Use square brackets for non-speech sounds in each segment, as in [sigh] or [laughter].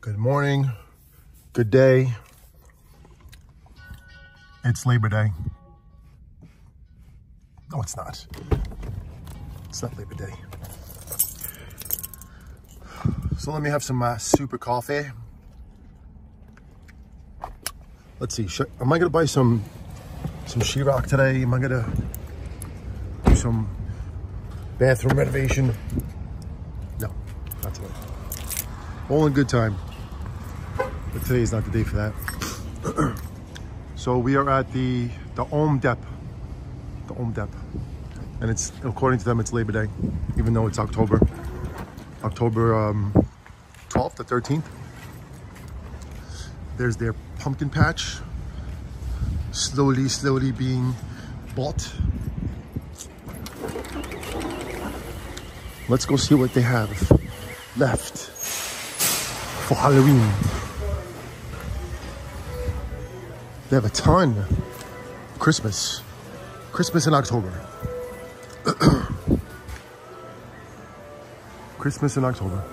Good morning. Good day. It's Labor Day. No, it's not. It's not Labor Day. So let me have some uh, super coffee. Let's see. Should, am I gonna buy some some sheetrock today? Am I gonna do some bathroom renovation? No, not today. All in good time. But today is not the day for that. [clears throat] so we are at the the Om Dep. The Om Dep. And it's according to them it's Labor Day, even though it's October. October um, 12th to 13th. There's their pumpkin patch. Slowly, slowly being bought. Let's go see what they have left for Halloween. They have a ton. Christmas. Christmas in October. [clears throat] Christmas in October.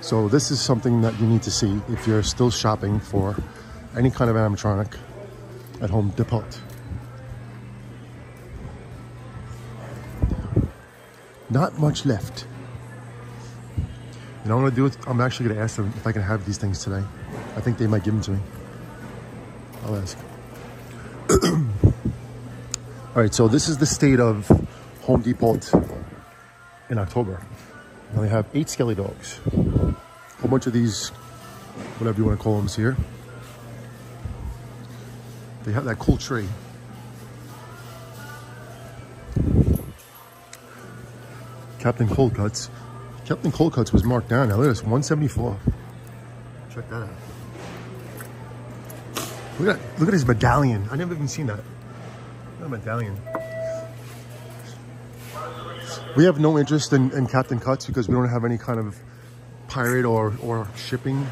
So this is something that you need to see if you're still shopping for any kind of animatronic at Home Depot. Not much left. What I'm gonna do? It, I'm actually gonna ask them if I can have these things today. I think they might give them to me. I'll ask. [clears throat] All right, so this is the state of Home Depot in October. Now they have eight skelly dogs. A whole bunch of these, whatever you want to call them, here. They have that cool tree. Captain Cold Cuts. Captain Cold Cuts was marked down. Now look at this, 174. Check that out. Look at look at his medallion. I never even seen that. That medallion. We have no interest in, in Captain Cuts because we don't have any kind of pirate or or shipping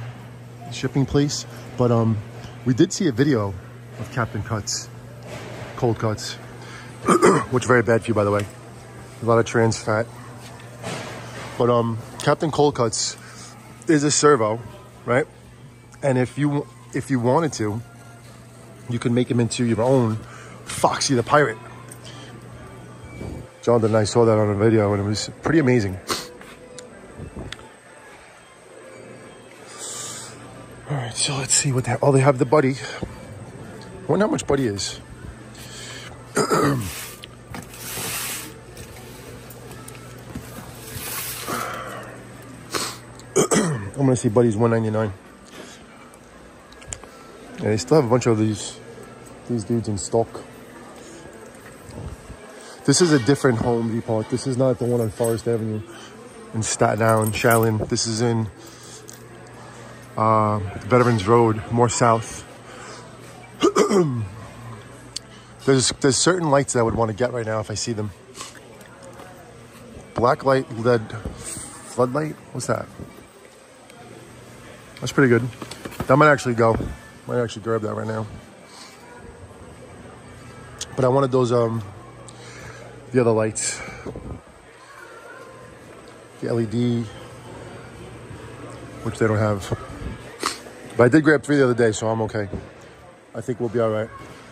shipping place. But um, we did see a video of Captain Cuts, cold cuts, [clears throat] which very bad for you by the way. A lot of trans fat. But um, Captain Cold Cuts is a servo, right? And if you if you wanted to, you can make him into your own Foxy the Pirate. Jonathan and I saw that on a video and it was pretty amazing. All right, so let's see what they have. Oh, they have the buddy. I wonder how much buddy is. [clears throat] I'm gonna see Buddy's 199. Yeah, they still have a bunch of these these dudes in stock. This is a different Home Depot. This is not the one on Forest Avenue in Staten Island, Shaolin. This is in uh, Veterans Road, more south. [clears throat] there's there's certain lights that I would want to get right now if I see them. Black light, lead, floodlight. What's that? That's pretty good. That might actually go. Might actually grab that right now. But I wanted those um the other lights. The LED, which they don't have. But I did grab three the other day, so I'm okay. I think we'll be all right.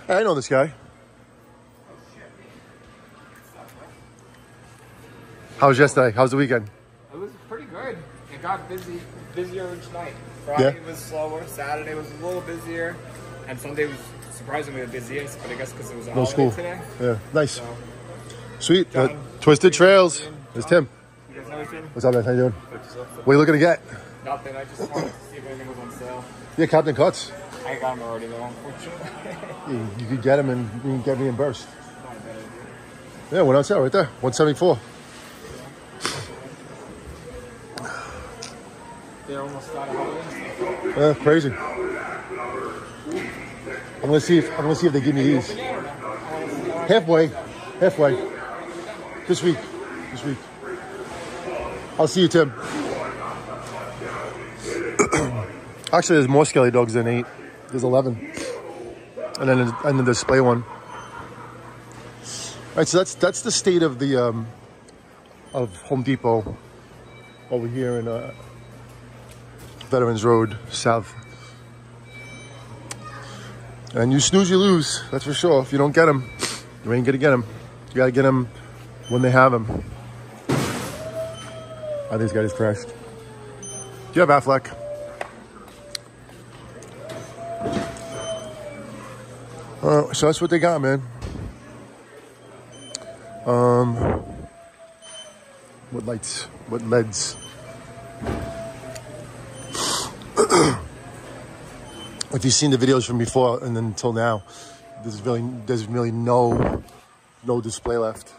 Hey, I know this guy. How was yesterday? How was the weekend? It was pretty good. It got busy, busier each night. Friday Yeah. was slower. Saturday was a little busier, and Sunday was surprisingly the busiest. But I guess because it was a No holiday school. today. Yeah, nice. So, Sweet. Uh, John. Twisted Trails. It's Tim. you guys know anything? What's up, man? How you doing? What are you looking to get? Nothing. I just wanted to see if anything was on sale. Yeah, Captain Cuts. I got them already though, unfortunately. You, you could get them and you can get reimbursed. Not a bad idea. Yeah, went on sale right there. 174. They're almost Halloween stuff. Yeah, crazy. I'm gonna see if I'm gonna see if they give me these. Halfway. Halfway. This week. This week. I'll see you, Tim. [clears throat] Actually, there's more skelly dogs than eight. There's 11. And then and the display one. All right, so that's that's the state of the um, of Home Depot over here in uh, Veterans Road South. And you snooze, you lose. That's for sure. If you don't get them, you ain't gonna get them. You gotta get them when they have them. I think this guy just crashed. Do you have Affleck? Uh, so that's what they got, man. Um, what lights? What LEDs? If you've seen the videos from before and then until now, there's really there's really no no display left.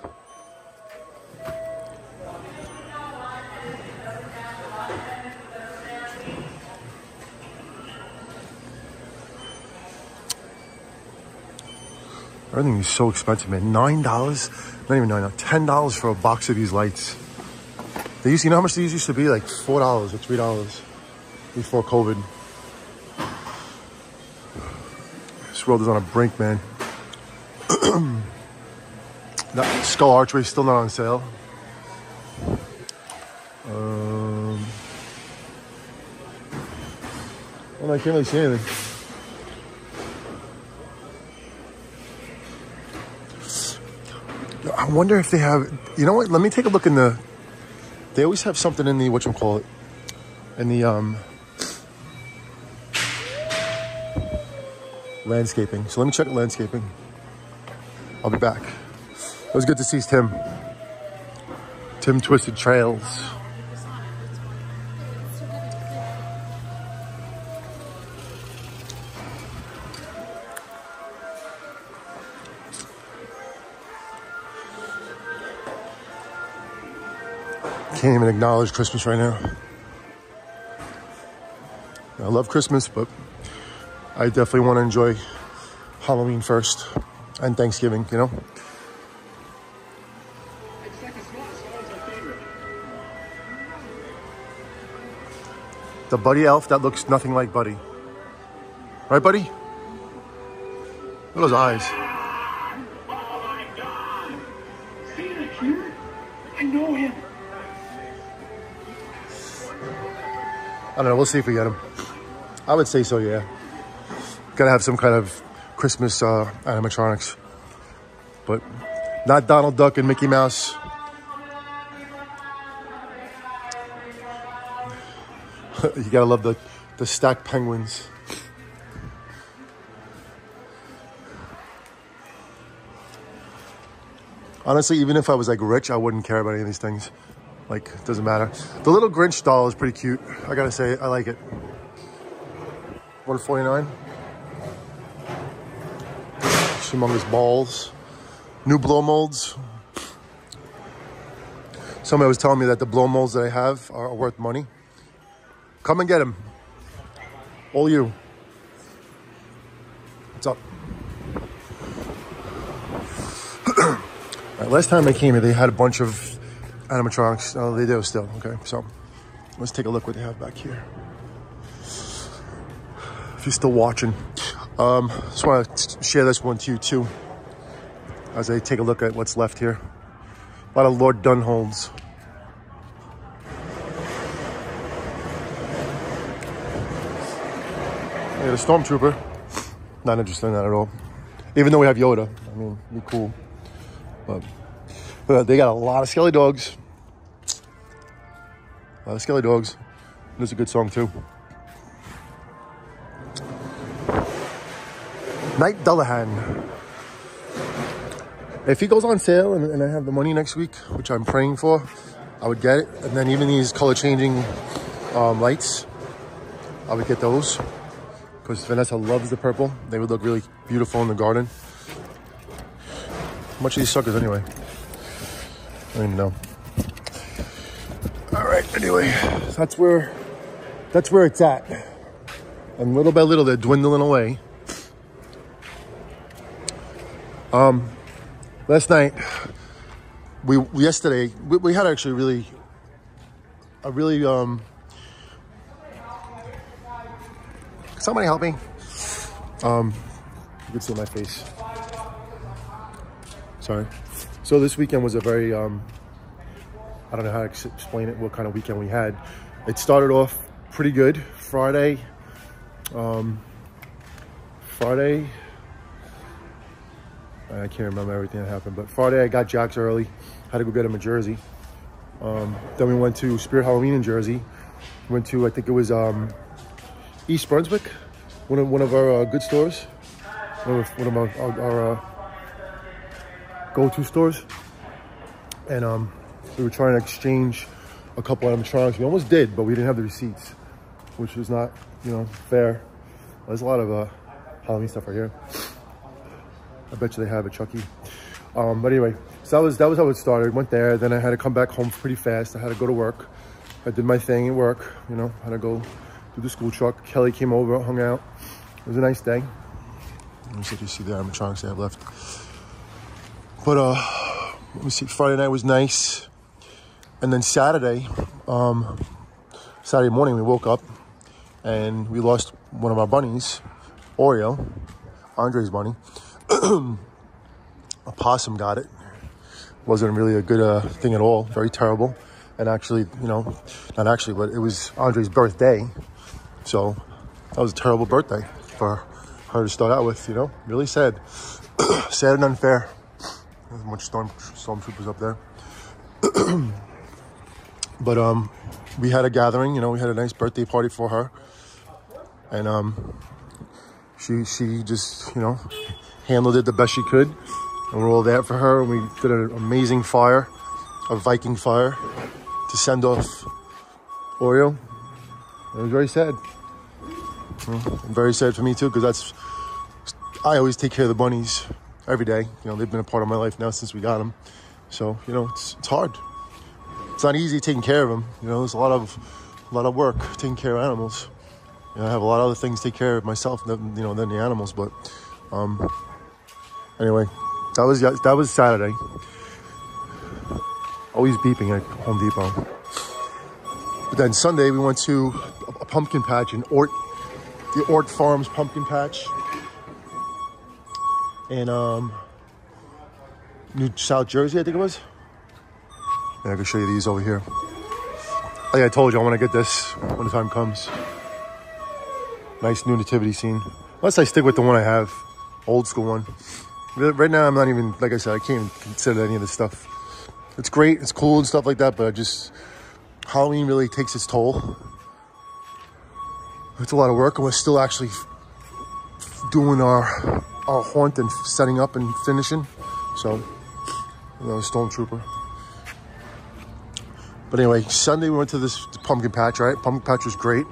Everything is so expensive, man. Nine dollars, not even nine. Ten dollars for a box of these lights. They used, you know how much these used to be? Like four dollars or three dollars before COVID. World is on a brink, man. [clears throat] that Skull archway is still not on sale. Um, well, I can't really see anything. I wonder if they have. You know what? Let me take a look in the. They always have something in the what you call it, in the um. Landscaping. So let me check landscaping. I'll be back. It was good to see Tim. Tim Twisted Trails. Can't even acknowledge Christmas right now. I love Christmas, but I definitely want to enjoy Halloween first and Thanksgiving, you know? The Buddy Elf that looks nothing like Buddy. Right, Buddy? Look at those eyes. I know him. I don't know. We'll see if we get him. I would say so, yeah. Gotta have some kind of Christmas uh, animatronics. But not Donald Duck and Mickey Mouse. [laughs] you gotta love the, the stacked penguins. Honestly, even if I was like rich, I wouldn't care about any of these things. Like, it doesn't matter. The little Grinch doll is pretty cute. I gotta say, I like it. 149 Humongous balls. New blow molds. Somebody was telling me that the blow molds that I have are worth money. Come and get them. All you. What's up? [clears throat] Right, last time I came here, they had a bunch of animatronics. Oh, they do still. Okay, so let's take a look what they have back here. If you're still watching, um, just want to share this one to you too, as I take a look at what's left here. A lot of Lord Dunholds. Yeah, the Stormtrooper. Not interested in that at all. Even though we have Yoda, I mean, be cool. But, but they got a lot of Skelly dogs. A lot of Skelly dogs. There's a good song too. Knight Dullahan. If he goes on sale and, and I have the money next week, which I'm praying for, I would get it. And then even these color changing um, lights, I would get those. Because Vanessa loves the purple. They would look really beautiful in the garden. How much are these suckers anyway? I don't even know. All right, anyway, that's where that's where it's at. And little by little they're dwindling away. Um last night we yesterday we, we had actually really a really um somebody help me um you can see my face sorry So this weekend was a very, um, I don't know how to explain it, what kind of weekend we had. It started off pretty good. Friday, um, Friday, I can't remember everything that happened, but Friday I got Jax early. Had to go get him a jersey. Um, then we went to Spirit Halloween in Jersey. Went to I think it was um, East Brunswick, one of one of our uh, good stores, one of, one of our, our, our uh, go-to stores. And um, we were trying to exchange a couple of animatronics. We almost did, but we didn't have the receipts, which was not you know fair. There's a lot of uh, Halloween stuff right here. I bet you they have it, Chucky. Um, but anyway, so that was that was how it started. Went there, then I had to come back home pretty fast. I had to go to work. I did my thing at work, you know, had to go do the school truck. Kelly came over, hung out. It was a nice day. Let me see if you see the animatronics I have left. But uh, let me see. Friday night was nice, and then Saturday, um, Saturday morning we woke up and we lost one of our bunnies, Oreo, Andressa's bunny. [clears throat] a possum got it. Wasn't really a good uh, thing at all. Very terrible. And actually, you know, not actually, but it was Andressa's birthday. So that was a terrible birthday for her to start out with, you know? Really sad. [clears throat] sad and unfair. There's a bunch of storm, stormtroopers up there. [clears throat] but um, we had a gathering, you know, we had a nice birthday party for her. And um, she, she just, you know, handled it the best she could. And we're all there for her. And We did an amazing fire, a Viking fire, to send off Oreo. It was very sad. Well, very sad for me too, because that's I always take care of the bunnies every day. You know, they've been a part of my life now since we got them. So you know, it's it's hard. It's not easy taking care of them. You know, there's a lot of a lot of work taking care of animals. You know, I have a lot of other things to take care of myself, than, you know, than the animals. But um, anyway, that was that was Saturday. Always beeping at Home Depot. But then Sunday we went to a pumpkin patch in Ort, the Ort Farms pumpkin patch in um, New South Jersey, I think it was. Yeah, I can show you these over here. Like I told you, I want to get this when the time comes. Nice new nativity scene. Unless I stick with the one I have, old school one. Right now, I'm not even, like I said, I can't even consider any of this stuff. It's great, it's cool and stuff like that, but I just, Halloween really takes its toll. It's a lot of work, and we're still actually doing our our haunt and setting up and finishing. So, you know, Stormtrooper. But anyway, Sunday we went to this pumpkin patch, right? Pumpkin patch was great.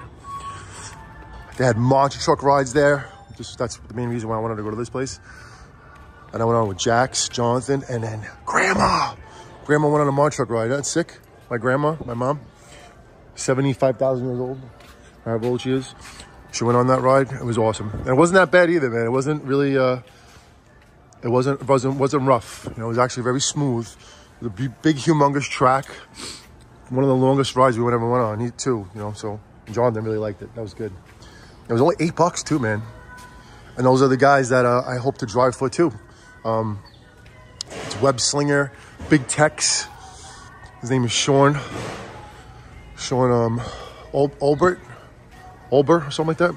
They had monster truck rides there. Just that's the main reason why I wanted to go to this place. And I went on with Jax, Jonathan, and then Grandma. Grandma went on a truck ride. That's sick. My grandma, my mom, 75,000 years old. However old she is. She went on that ride. It was awesome. And it wasn't that bad either, man. It wasn't really, uh, it wasn't, wasn't, wasn't rough. You know, it was actually very smooth. The big, big, humongous track. One of the longest rides we ever went on. He too, you know. So Jonathan really liked it. That was good. It was only eight bucks too, man. And those are the guys that uh, I hope to drive for too. Um, it's Web Slinger, Big Tex. His name is Sean. Sean um, Ol- Olbert, Olber, or something like that.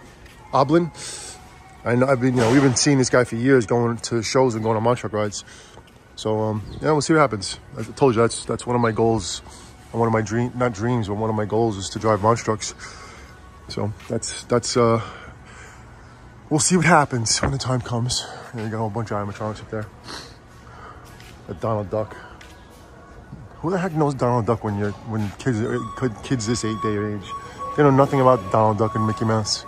Oblin. I know I've been, you know, we've been seeing this guy for years, going to shows and going on monster rides. So um, yeah, we'll see what happens. I told you that's that's one of my goals, one of my dream, not dreams, but one of my goals is to drive monster trucks. So that's that's uh, we'll see what happens when the time comes. And you got a whole bunch of animatronics up there. A Donald Duck. Who the heck knows Donald Duck when you're when kids kids this eight day age? They know nothing about Donald Duck and Mickey Mouse.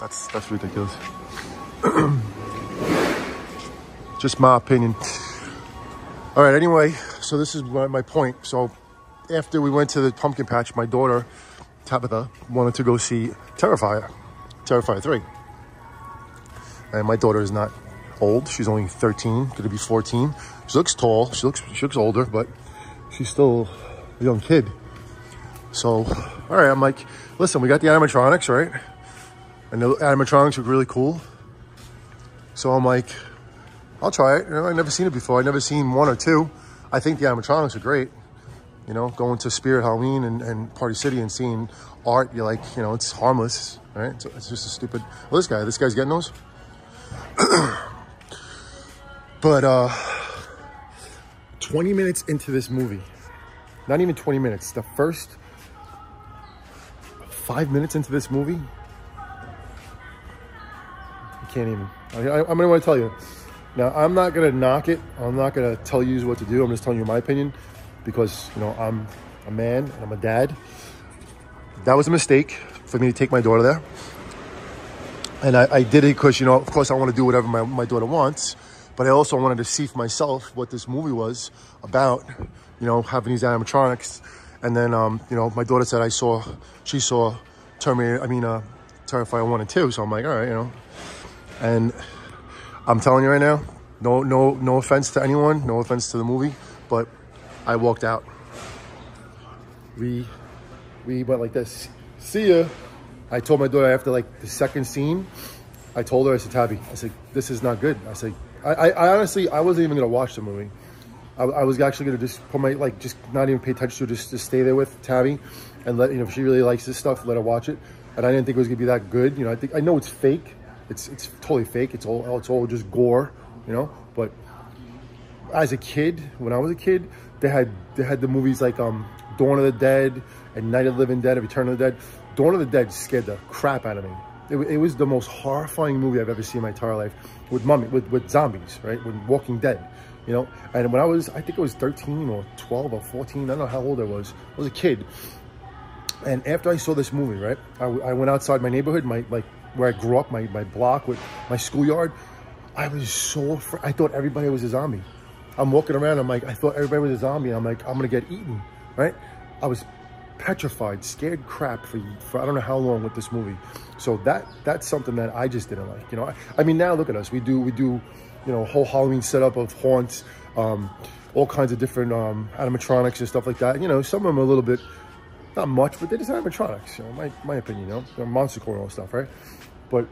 That's that's ridiculous. [clears throat] Just my opinion. All right. Anyway, so this is my, my point. So after we went to the pumpkin patch, my daughter Tabitha wanted to go see Terrifier, Terrifier three. And my daughter is not old. She's only 13, going to be 14. She looks tall. She looks she looks older, but she's still a young kid. So, all right, I'm like, listen, we got the animatronics, right? And the animatronics look really cool. So I'm like, I'll try it. You know, I've never seen it before. I've never seen one or two. I think the animatronics are great. You know, going to Spirit Halloween and, and Party City and seeing art, you're like, you know, it's harmless, right? It's, it's just a stupid. Well, this guy, this guy's getting those. [clears throat] but uh 20 minutes into this movie, not even 20 minutes, the first five minutes into this movie, I can't even. I, I'm gonna want to tell you. Now, I'm not gonna knock it. I'm not gonna tell you what to do. I'm just telling you my opinion because you know I'm a man and I'm a dad. That was a mistake for me to take my daughter there, and I, I did it because you know, of course, I want to do whatever my, my daughter wants, but I also wanted to see for myself what this movie was about. You know, having these animatronics, and then um, you know, my daughter said I saw, she saw Terminator. I mean, uh, Terrifier one and two. So I'm like, all right, you know, and I'm telling you right now, no, no, no offense to anyone, no offense to the movie, but I walked out. We, we went like this. See ya. I told my daughter after like the second scene, I told her, I said, Tabby, I said, this is not good. I said, I, I, I honestly, I wasn't even gonna watch the movie. I, I, was actually gonna just put my, like, just not even pay attention to just, just stay there with Tabby and let, you know, if she really likes this stuff, let her watch it. And I didn't think it was gonna be that good. You know, I think, I know it's fake. It's, it's totally fake. It's all, it's all just gore, you know, but as a kid, when I was a kid, they had they had the movies like um Dawn of the Dead and Night of the Living Dead, Return of the Dead. Dawn of the Dead scared the crap out of me. It, it was the most horrifying movie I've ever seen in my entire life with mummy with with zombies, right? With Walking Dead, you know. And when I was, I think I was 13 or 12 or 14. I don't know how old I was. I was a kid. And after I saw this movie, right, I, I went outside my neighborhood, my like where I grew up, my my block with my schoolyard. I was so afraid. I thought everybody was a zombie. I'm walking around. I'm like, I thought everybody was a zombie. I'm like, I'm gonna get eaten, right? I was petrified, scared crap for for I don't know how long with this movie. So that that's something that I just didn't like. You know, I, I mean, now look at us. We do we do, you know, whole Halloween setup of haunts, um, all kinds of different um, animatronics and stuff like that. You know, some of them are a little bit not much, but they're just animatronics. You know, my my opinion. You know, they're monster core and all stuff, right? But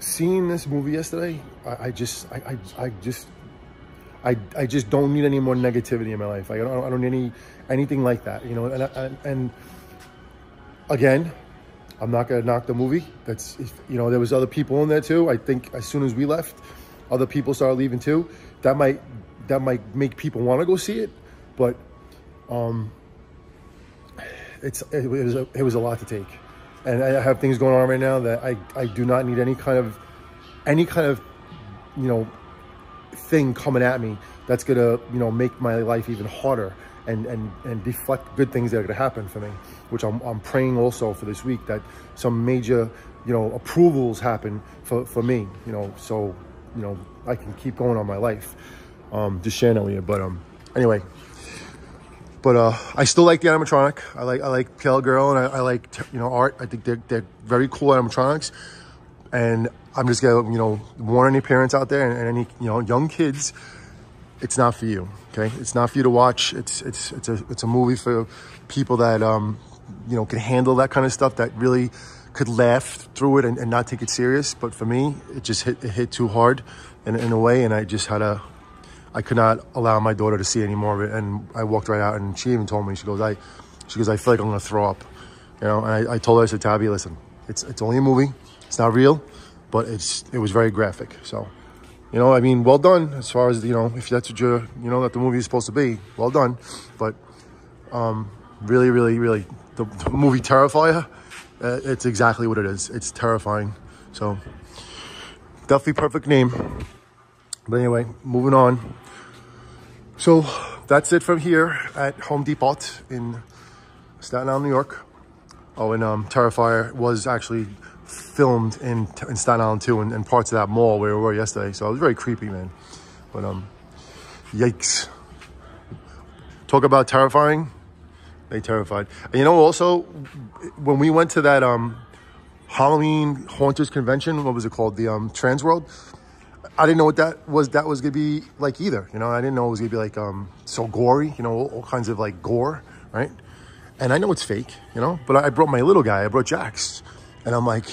seeing this movie yesterday, I, I just I, I I just I, I just don't need any more negativity in my life. Like I don't, I don't need any anything like that, you know. And, and, and again, I'm not gonna knock the movie. That's you know there was other people in there too. I think as soon as we left, other people started leaving too. That might that might make people want to go see it, but um, it's it was a, it was a lot to take, and I have things going on right now that I I do not need any kind of any kind of you know thing coming at me that's gonna you know make my life even harder and and and deflect good things that are gonna happen for me which i'm, I'm praying also for this week that some major you know approvals happen for for me you know so you know i can keep going on my life. Um just sharing that with you but um anyway. But uh i still like the animatronic. I like i like pale girl and i, I like you know art. I think they're, they're very cool animatronics and I'm just gonna, you know, warn any parents out there and, and, any, you know, young kids, it's not for you. Okay, it's not for you to watch. It's it's it's a it's a movie for people that um, you know, can handle that kind of stuff. That really could laugh through it and, and not take it serious. But for me, it just hit it hit too hard in, in a way, and I just had a. I could not allow my daughter to see any more of it, and I walked right out. And she even told me, she goes, "I," she goes, "I feel like I'm gonna throw up," you know. And I, I told her, I said, "Tabby, listen, it's it's only a movie. It's not real." but it's it was very graphic. So, you know, I mean, well done as far as you know, if that's what you're, you know, that the movie is supposed to be. Well done, but um, really, really, really, the, the movie Terrifier, uh, it's exactly what it is. It's terrifying. So, definitely perfect name. But anyway, moving on. So that's it from here at Home Depot in Staten Island, New York. Oh, and um, Terrifier was actually filmed in, in Staten Island too, and, parts of that mall where we were yesterday. So it was very creepy, man. But um, yikes. Talk about terrifying. They terrified. And you know, also when we went to that um Halloween Haunters convention, what was it called? The um Trans World. I didn't know what that was. That was gonna be like either. You know, I didn't know it was gonna be like um so gory. You know, all, all kinds of like gore, right? And I know it's fake. You know, but I brought my little guy. I brought Jax. And I'm like,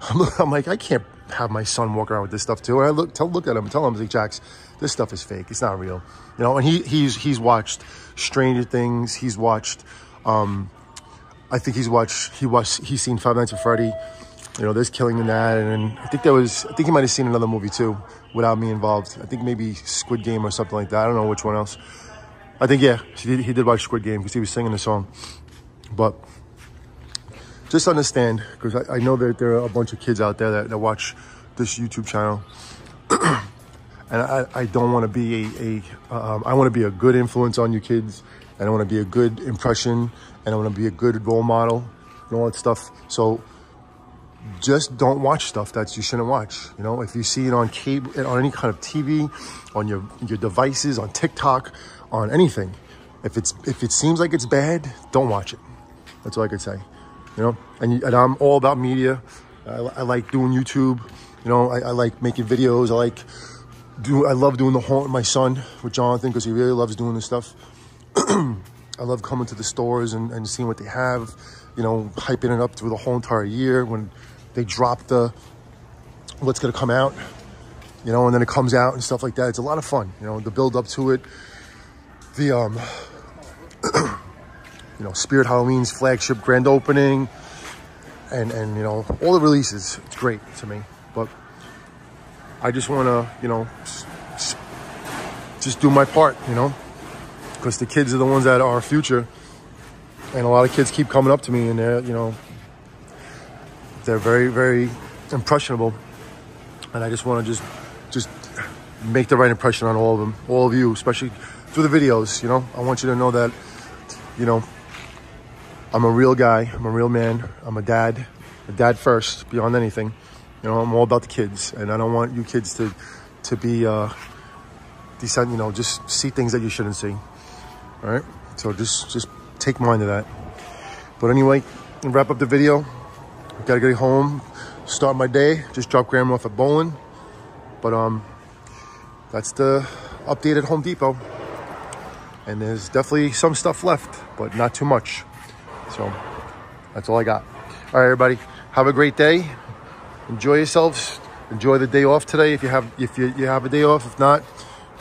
[laughs] I'm, like, I can't have my son walk around with this stuff too. And I look, tell, look at him, tell him, like, Jax, this stuff is fake. It's not real, you know. And he he's he's watched Stranger Things. He's watched, um, I think he's watched he watched he's seen Five Nights at Freddy. You know, there's killing in that, and I think there was I think he might have seen another movie too without me involved. I think maybe Squid Game or something like that. I don't know which one else. I think yeah, he did, he did watch Squid Game because he was singing the song, but just understand because I, I, know that there are a bunch of kids out there that, that watch this YouTube channel. [clears throat] and I, I don't want to be a, a um, I want to be a good influence on you kids and I want to be a good impression and I want to be a good role model and all that stuff. So just don't watch stuff that you shouldn't watch. You know, if you see it on cable, on any kind of TV, on your, your devices, on TikTok, on anything, if it's, if it seems like it's bad, don't watch it. That's all I could say you know, and, and I'm all about media. I, I like doing YouTube, you know, I, I, like making videos. I like do, I love doing the whole, with my son with Jonathan because he really loves doing this stuff. [clears throat] I love coming to the stores and, and seeing what they have, you know, hyping it up through the whole entire year when they drop the, what's going to come out, you know, and then it comes out and stuff like that. It's a lot of fun, you know, the build up to it, the, um, [clears throat] you know, Spirit Halloween's flagship grand opening and, and, you know, all the releases. It's great to me. But I just want to, you know, just do my part, you know, because the kids are the ones that are our future. And a lot of kids keep coming up to me and they're, you know, they're very, very impressionable. And I just want to just, just make the right impression on all of them, all of you, especially through the videos, you know. I want you to know that, you know, I'm a real guy. I'm a real man. I'm a dad. A dad first, beyond anything. You know, I'm all about the kids, and I don't want you kids to to be uh, decent. You know, just see things that you shouldn't see. All right. So just just take mind of that. But anyway, wrap up the video. Gotta get home, start my day. Just drop grandma off at bowling. But um, that's the updated Home Depot. And there's definitely some stuff left, but not too much. So that's all I got. All right, everybody, have a great day. Enjoy yourselves. Enjoy the day off today if you have if you, you have a day off. If not,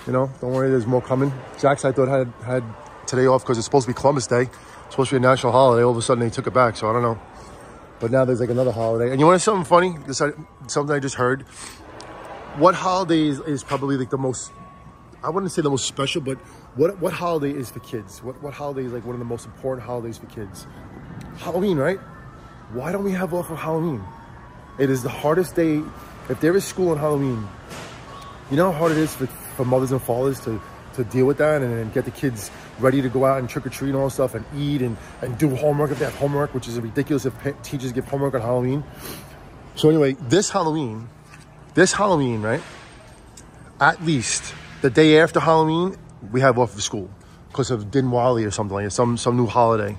you know, don't worry, there's more coming. Jax, I thought had had today off because it's supposed to be Columbus Day. It's supposed to be a national holiday. All of a sudden they took it back, so I don't know. But now there's like another holiday. And you want to something funny? This uh, something I just heard. What holiday is, is probably like the most I wouldn't say the most special, but what what holiday is for kids? What what holiday is like one of the most important holidays for kids? Halloween, right? Why don't we have off of Halloween? It is the hardest day. If there is school on Halloween, you know how hard it is for, for mothers and fathers to to deal with that and, and get the kids ready to go out and trick or treat and all that stuff and eat and, and do homework if they have homework, which is ridiculous if teachers give homework on Halloween. So anyway, this Halloween, this Halloween, right? At least the day after Halloween, we have off of school because of Diwali or something like that, some, some new holiday.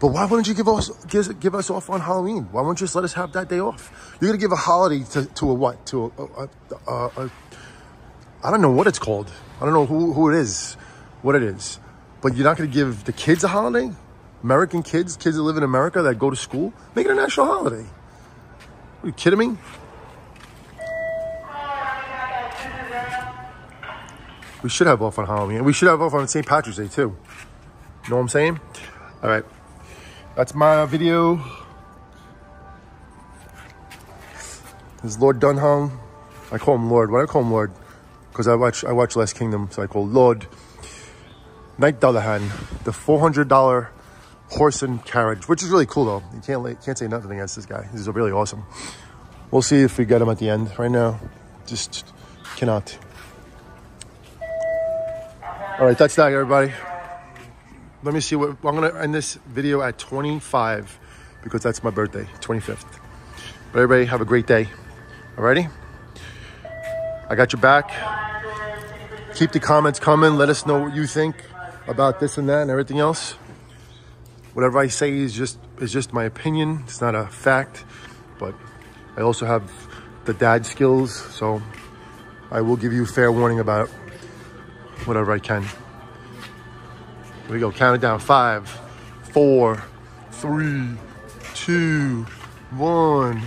But why wouldn't you give us give, give us off on Halloween? Why wouldn't you just let us have that day off? You're gonna give a holiday to, to a what? To a, a, a, a I don't know what it's called. I don't know who, who it is, what it is. But you're not gonna give the kids a holiday? American kids, kids that live in America that go to school, make it a national holiday. Are you kidding me? We should have off on Halloween. We should have off on St. Patrick's Day too. You know what I'm saying? All right. That's my video. This is Lord Dunham. I call him Lord. Why do I call him Lord? Because I watch I watch Last Kingdom, so I call Lord. Knight Dullahan, the $400 horse and carriage, which is really cool though. You can't can't say nothing against this guy. He's really awesome. We'll see if we get him at the end. Right now, just cannot. All right, that's that, everybody. Let me see what I'm gonna end this video at 25 because that's my birthday, 25th. But everybody, have a great day. Alrighty? I got your back. Keep the comments coming. Let us know what you think about this and that and everything else. Whatever I say is just is just my opinion. It's not a fact, but I also have the dad skills, so I will give you fair warning about it whatever I can. Here we go, count it down. Five, four, three, two, one.